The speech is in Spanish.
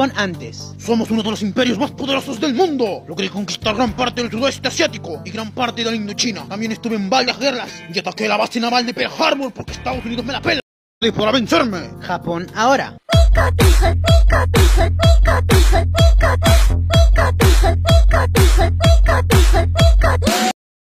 antes. Somos uno de los imperios más poderosos del mundo. Logré conquistar gran parte del sudeste asiático y gran parte de la Indochina. También estuve en varias guerras y ataqué la base naval de Pearl Harbor porque Estados Unidos me la pela. Y para vencerme. Japón ahora.